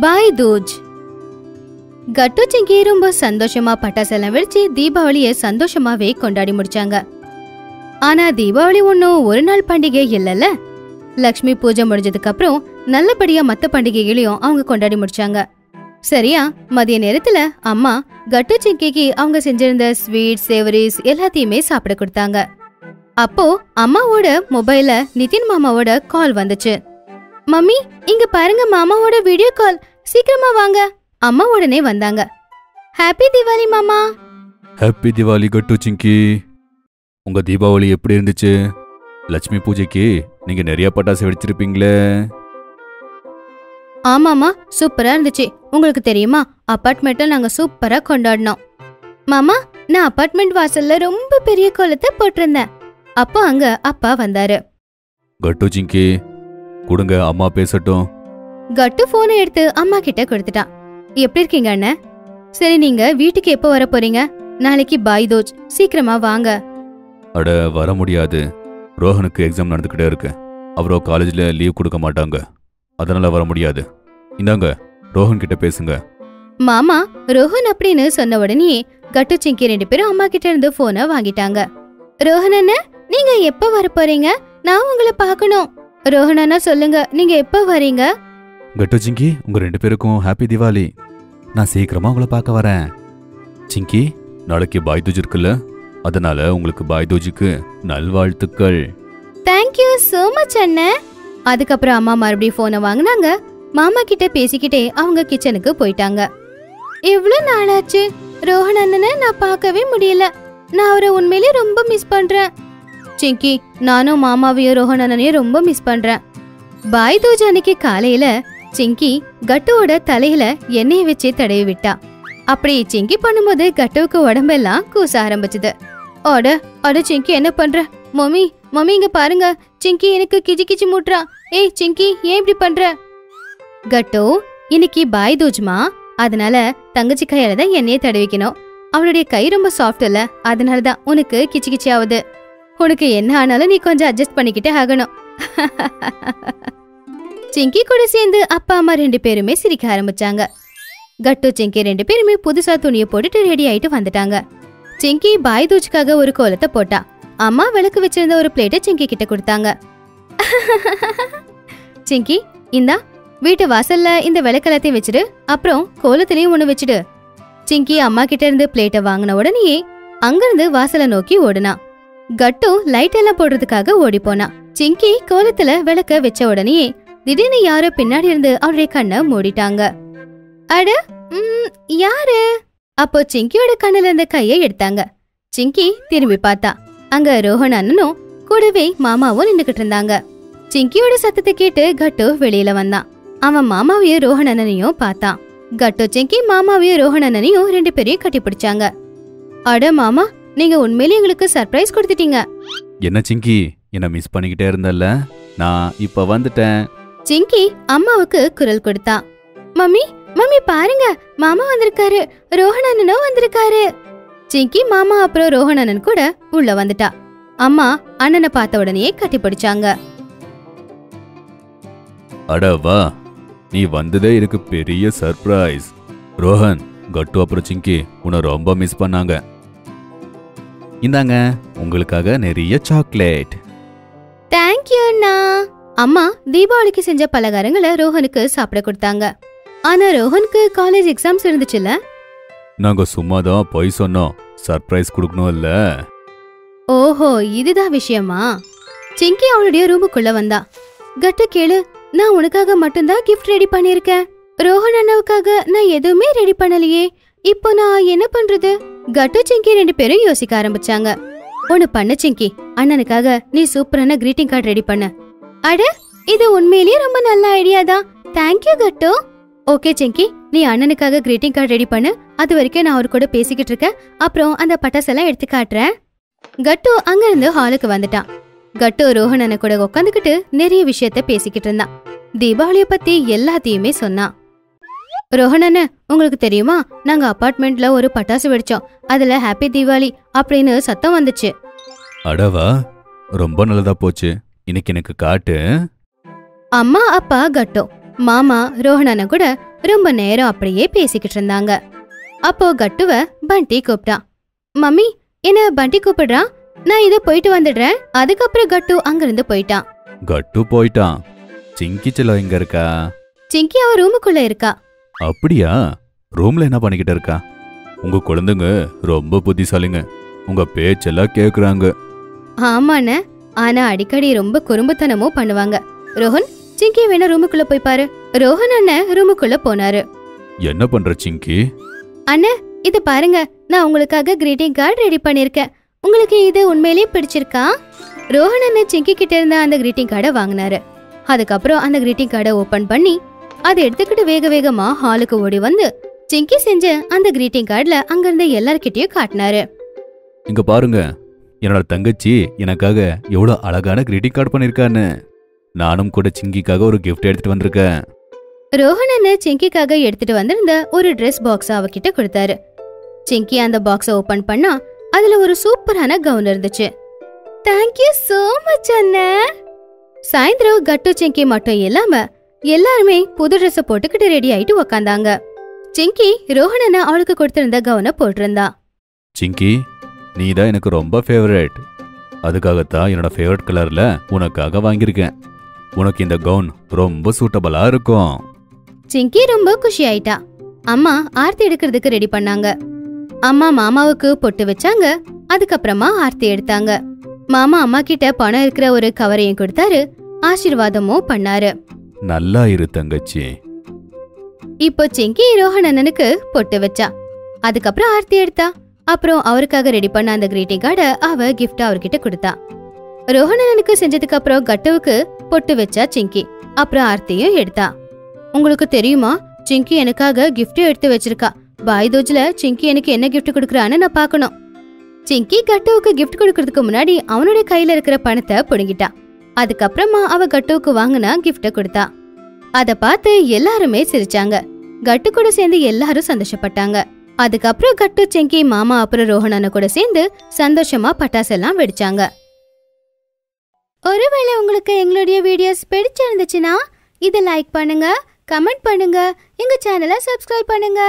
பாய் தூஜ் கட்டு சிங்கி ரொம்ப சந்தோஷமா பட்டாசெல்லாம் வெடிச்சு தீபாவளியை சந்தோஷமாவே கொண்டாடி முடிச்சாங்க. ஆனா தீபாவளி ஒன்றும் ஒரு நாள் பண்டிகை இல்லைல்ல? லக்ஷ்மி பூஜை முடிஞ்சதுக்கு அப்புறம் நல்லபடியா மத்த பண்டிகைகளையும் அவங்க கொண்டாடி முடிச்சாங்க. சரியா? மதிய நேரத்துல அம்மா கட்டு சிங்கிக்கு அவங்க செஞ்சிருந்த ஸ்வீட் சேவரிஸ் எல்லாத்தையுமே சாப்பிட கொடுத்தாங்க. அப்போ அம்மாவோட மொபைல நிதின் மாமாவோட கால் வந்துச்சு. மம்மி இங்க பாருங்க மாமாவோட வீடியோ கால் சீக்கிரமா வாங்க. அம்மா உடனே வந்தாங்க. ஹாப்பி தீபாவளி மாமா. ஹாப்பி திவாலி கட்டு சிங்கி. உங்க தீபாவளி எப்படி இருந்துச்சு? லட்சுமி பூஜைக்கு நீங்க நிறைய பட்டாசு வெடிச்சிருப்பீங்களே. ஆமாமா சூப்பரா இருந்துச்சு. உங்களுக்கு தெரியுமா அபார்ட்மெண்ட்ல நாங்க சூப்பரா கொண்டாடினோம். மாமா நான் அபார்ட்மெண்ட் வாசல்ல ரொம்ப பெரிய கோலத்தை போட்டிருந்தேன். அப்போ அங்க அப்பா வந்தாரு. கட்டு சிங்கி கொடுங்க அம்மா பேசட்டும். கட்டு போனை எடுத்து அம்மா கிட்ட கொடுத்துட்டான் எப்படி இருக்கீங்க அண்ணன் சரி நீங்க வீட்டுக்கு எப்போ வர போறீங்க? நாளைக்கு பாய் தோஜ். சீக்கிரமா வாங்க. அட வர முடியாது. ரோஹனுக்கு எக்ஸாம் நடந்துக்கிட்டே இருக்கு. அவரோ காலேஜில் லீவ் கொடுக்க மாட்டாங்க. அதனால வர முடியாது. இந்தாங்க ரோஹன் கிட்ட பேசுங்க. மாமா ரோஹன் அப்படின்னு சொன்ன உடனே கட்டு சிங்கி ரெண்டு பேரும் அம்மா கிட்ட இருந்து போனை வாங்கிட்டாங்க. ரோஹன் அண்ணா நீங்க எப்ப வர போறீங்க? நான் உங்களை பார்க்கணும். ரோஹன் அண்ணா சொல்லுங்க. நீங்க எப்ப வரீங்க? கட்டு சிங்கி உங்க ரெண்டு பேருக்கும் ஹாப்பி திவாலி நான் சீக்கிரமா உங்களை பார்க்க வரேன். சிங்கி நாளைக்கு பாய் தூஜ் இருக்குல்ல? அதனால உங்களுக்கு பாய் தூஜுக்கு நல்வாழ்த்துக்கள் தேங்க்யூ so மச் அண்ணன் அதுக்கப்புறம் அம்மா மறுபடியும் போனை வாங்குனாங்க. மாமா கிட்ட பேசிக்கிட்டே அவங்க கிச்சனுக்கு போயிட்டாங்க. இவ்ளோ நாளாச்சு? ரோஹன் அண்ணனை நான் பார்க்கவே முடியல. நான் அவரை உண்மையிலே ரொம்ப மிஸ் பண்றேன். சிங்கி நானும் மாமாவையும் ரோஹன் அண்ணனையும் ரொம்ப மிஸ் பண்றேன். பாய் தூஜ் அன்னைக்கு காலையில சிங்கி கட்டுவோட தலையில எண்ணெயை வச்சு தடவி விட்டா. அப்படி சிங்கி பண்ணும்போது கட்டுவுக்கு உடம்பெல்லாம் கூச ஆரம்பிச்சது. அட அட சிங்கி என்ன பண்ற? மம்மி மம்மி இங்க பாருங்க. சிங்கி எனக்கு கிச்சி கிச்சி மூட்டுறா ஏய் சிங்கி ஏன் இப்படி பண்ற? கட்டோ இன்னைக்கு பாய் தூஜ்மா அதனால தங்கச்சி கையால தான் எண்ணெயை தடவிக்கணும். அவளுடைய கை ரொம்ப சாஃப்ட் இல்ல அதனால தான் உனக்கு கிச்சி கிச்சி ஆகுது உனக்கு என்ன ஆனாலும் நீ கொஞ்சம் அட்ஜஸ்ட் பண்ணிக்கிட்டே ஆகணும். சிங்கி கூட சேர்ந்து அப்பா அம்மா ரெண்டு பேருமே சிரிக்க ஆரம்பிச்சாங்க. கட்டு சிங்கி ரெண்டு பேருமே புதுசா துணியை போட்டுட்டு ரெடி ஆயிட்டு வந்துட்டாங்க. சிங்கி பாய் தூச்சுக்காக ஒரு கோலத்தை போட்டா. அம்மா விளக்கு வச்சிருந்த ஒரு பிளேட்டை சிங்கி கிட்ட கொடுத்தாங்க. சிங்கி இந்தா வீட்டு வாசல்ல இந்த விளக்கெல்லாத்தையும் வச்சிடு. அப்புறம் கோலத்திலையும் ஒண்ணு வச்சிடு. சிங்கி அம்மா கிட்ட இருந்து பிளேட்டை வாங்கின உடனேயே அங்கிருந்து வாசலை நோக்கி ஓடுனா. கட்டு லைட் எல்லாம் போடுறதுக்காக ஓடி போனா சிங்கி கோலத்துல விளக்க வச்ச உடனேயே திடீர்னு யாரோ பின்னாடி இருந்து அவருடைய கண்ணை மூடிட்டாங்க. அட யாரு? அப்போ சிங்கியோட கண்ணுல இருந்த கையை எடுத்தாங்க. சிங்கி திரும்பி பார்த்தா. அங்க ரோஹன் அண்ணனும் கூடவே மாமாவும் நின்னுகிட்டு இருந்தாங்க. சிங்கியோட சத்தத்தை கேட்டு கட்டு வெளியில வந்தான். அவன் மாமாவையும் ரோஹன் அண்ணனையும் பார்த்தான். கட்டு சிங்கி மாமாவையும் ரோஹன் அண்ணனையும் ரெண்டு பேரையும் கட்டி பிடிச்சாங்க அட மாமா நீங்க உண்மையிலேயே எங்களுக்கு சர்ப்ரைஸ் கொடுத்துட்டீங்க. என்ன சிங்கி? என்ன மிஸ் பண்ணிக்கிட்டே இருந்தல்ல? நான் இப்ப வந்துட்டேன். சிங்கி அம்மாவுக்கு குரல் கொடுத்தா. மம்மி மம்மி பாருங்க மாமா வந்திருக்காரு. ரோஹன் அண்ணனும் வந்திருக்காரு. சிங்கி மாமா அப்புறம் ரோஹன் அண்ணன் கூட உள்ள வந்துட்டா. அம்மா அண்ணனை பார்த்த உடனே கட்டி பிடிச்சாங்க. அட வா நீ வந்ததே எனக்கு பெரிய சர்ப்ரைஸ் ரோஹன் கட்டு அப்புறம் சிங்கி உன்னை ரொம்ப மிஸ் பண்ணாங்க. இந்தாங்க உங்களுக்காக நிறைய சாக்லேட். தேங்க்யூ அண்ணா. அம்மா தீபாவளிக்கு செஞ்ச பலகாரங்களை ரோஹனுக்கு சாப்பிட கொடுத்தாங்க. ஆனா ரோஹனுக்கு காலேஜ் எக்ஸாம்ஸ் இருந்துச்சுல்ல? நாங்க சும்மா தான் பொய் சொன்னோம். சர்ப்ரைஸ் கொடுக்கணும் இல்ல ஓஹோ இதுதான் விஷயமா? சிங்கி அவளுடைய ரூமுக்குள்ள வந்தா. கட்டு கேளு நான் உனக்காக மட்டும்தான் கிஃப்ட் ரெடி பண்ணிருக்கேன் ரோஹன் அண்ணாவுக்காக நான் எதுவுமே ரெடி பண்ணலையே. இப்போ நான் என்ன பண்றது? கட்டு சிங்கி ரெண்டு பேரும் யோசிக்க ஆரம்பிச்சாங்க. ஒன்னு பண்ணு சிங்கி அண்ணனுக்காக நீ சூப்பரான கிரீட்டிங் கார்டு ரெடி பண்ண. அட இது உண்மையிலேயே ரொம்ப நல்ல ஐடியா தான். தேங்க்யூ கட்டு. ஓகே சிங்கி நீ அண்ணனுக்காக கிரீட்டிங் கார்டு ரெடி பண்ணு. அது வரைக்கும் நான் அவர் கூட பேசிக்கிட்டு இருக்கேன். அப்புறம் அந்த பட்டாசெல்லாம் எடுத்து காட்டுறேன். கட்டு அங்கிருந்து ஹாலுக்கு வந்துட்டான். கட்டு ரோஹணனை கூட உட்காந்துக்கிட்டு நிறைய விஷயத்த பேசிக்கிட்டு இருந்தான். தீபாவளிய பத்தி எல்லாத்தையுமே சொன்னான். ரோஹணன உங்களுக்கு தெரியுமா? நாங்க அபார்ட்மெண்ட்ல ஒரு பட்டாசு வெடிச்சோம். அதுல ஹாப்பி தீபாவளி அப்படின்னு சத்தம் வந்துச்சு. அடவா ரொம்ப நல்லதா போச்சு. இன்னைக்கு எனக்கு காட்டு. அம்மா அப்பா கட்டோ மாமா ரோஹணன கூட ரொம்ப நேரம் அப்படியே பேசிக்கிட்டு இருந்தாங்க. அப்போ கட்டுவ பண்டி கூப்பிட்டான் மம்மி என்ன பண்டி கூப்பிடுறான் நான் இத போயிட்டு வந்துடுறேன். அதுக்கப்புறம் கட்டு அங்கிருந்து போயிட்டான். கட்டு போயிட்டான். சிங்கி செல்லம் எங்க இருக்கா? சிங்கி அவ ரூமுக்குள்ள இருக்கா. அப்படியா? ரூம்ல என்ன பண்ணிக்கிட்டு இருக்கா? உங்க குழந்தைங்க ரொம்ப புத்திசாலிங்க. உங்க பேச்செல்லாம் கேக்குறாங்க. ஆமாண்ண. ஆனா அடிக்கடி ரொம்ப குறும்புத்தனமும் பண்ணுவாங்க. ரோஹன் சிங்கி வேணா ரூமுக்குள்ள போய் பாரு. ரோஹன் அண்ணன் ரூமுக்குள்ள போனாரு. என்ன பண்ற சிங்கி? அண்ணே இது பாருங்க. நான் உங்களுக்காக கிரீட்டிங் கார்டு ரெடி பண்ணிருக்கேன். உங்களுக்கு இது உண்மையிலேயே பிடிச்சிருக்கா? ரோஹன் அண்ணன் சிங்கி கிட்ட இருந்த அந்த கிரீட்டிங் கார்டை வாங்கினாரு. அதுக்கப்புறம் அந்த கிரீட்டிங் கார்டை ஓபன் பண்ணி அதை எடுத்துக்கிட்டு வேக வேகமா ஹாலுக்கு ஓடி வந்து சிங்கி செஞ்ச அந்த கிரீட்டிங் கார்டுல அங்க இருந்த எல்லார்கிட்டயும் காட்டினாரு. இங்க பாருங்க என்னோட தங்கச்சி எனக்காக எவ்வளவு அழகான கிரீட்டிங் கார்டு பண்ணிருக்கான்னு. நானும் கூட சிங்கிக்காக ஒரு gift எடுத்துட்டு வந்திருக்கேன். ரோஹன் அண்ணன் சிங்கிக்காக எடுத்துட்டு வந்திருந்த ஒரு ட்ரெஸ் பாக்ஸ் அவகிட்ட கொடுத்தாரு. சிங்கி அந்த பாக்ஸ ஓபன் பண்ணா அதுல ஒரு சூப்பரான கவுன் இருந்துச்சு. தேங்க்யூ சோ மச் அண்ணன் சாயந்தரம் கட்டு சிங்கி மட்டும் இல்லாம எல்லாருமே புது ட்ரெஸ் போட்டுக்கிட்டு ரெடி ஆயிட்டு உக்காந்தாங்க. சிங்கி ரோஹன் அண்ணன் அவளுக்கு கொடுத்திருந்த கவுனை போட்டிருந்தா. சிங்கி நீ தான் எனக்கு ரொம்ப ஃபேவரட் அதுக்காகத்தான் என்னோட ஃபேவரட் கலர்ல உனக்காக வாங்கியிருக்கேன். உனக்கு இந்த கவுன் ரொம்ப சூட்டபிளா இருக்கும். சிங்கி ரொம்ப குஷி ஆயிட்டா. அம்மா ஆர்த்தி எடுக்கிறதுக்கு ரெடி பண்ணாங்க. அம்மா மாமாவுக்கு பொட்டு வச்சாங்க. அதுக்கப்புறமா ஆர்த்தி எடுத்தாங்க. மாமா அம்மா கிட்ட பணம் இருக்கிற ஒரு கவரையும் கொடுத்தாரு. ஆசீர்வாதமும் பண்ணாரு. நல்லா இரு தங்கச்சி. இப்போ சிங்கி ரோஹன் அண்ணனுக்கு பொட்டு வச்சா. அதுக்கப்புறம் ஆர்த்தி எடுத்தா. அப்புறம் அவருக்காக ரெடி பண்ண அந்த கிரீட்டிங் கார்டை அவ கிஃப்ட் அவர்கிட்ட கொடுத்தா. ரோஹன் அண்ணனுக்கு செஞ்சதுக்கு அப்புறம் கட்டுவுக்கு பொட்டு வச்சா சிங்கி. அப்புறம் ஆர்த்தியும் எடுத்தா. உங்களுக்கு தெரியுமா? சிங்கி எனக்காக கிஃப்ட் எடுத்து வச்சிருக்கா. பாய் தோஜ்ல சிங்கி எனக்கு என்ன கிஃப்ட் கொடுக்கறான்னு நான் பார்க்கணும். சிங்கி கட்டுவுக்கு கிஃப்ட் கொடுக்கறதுக்கு முன்னாடி அவனுடைய கையில இருக்கிற பணத்தை புடுங்கிட்டா. அதுக்கப்புறமா அவ கட்டுவுக்கு வாங்கினா கிஃப்ட கொடுத்தா. அத பார்த்து எல்லாருமே சிரிச்சாங்க. கட்டு கூட சேர்ந்து எல்லாரும் சந்தோஷப்பட்டாங்க. அதுக்கப்புறம் கட்டு செங்கி மாமா அப்புறம் ரோஹணன கூட சேர்ந்து சந்தோஷமா பட்டாசு எல்லாம் வெடிச்சாங்க. ஒருவேளை உங்களுக்கு எங்களுடைய வீடியோஸ் பிடிச்சிருந்துச்சுன்னா இதை லைக் பண்ணுங்க கமெண்ட் பண்ணுங்க எங்க சேனலை சப்ஸ்கிரைப் பண்ணுங்க.